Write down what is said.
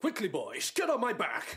Quickly, boys, get on my back.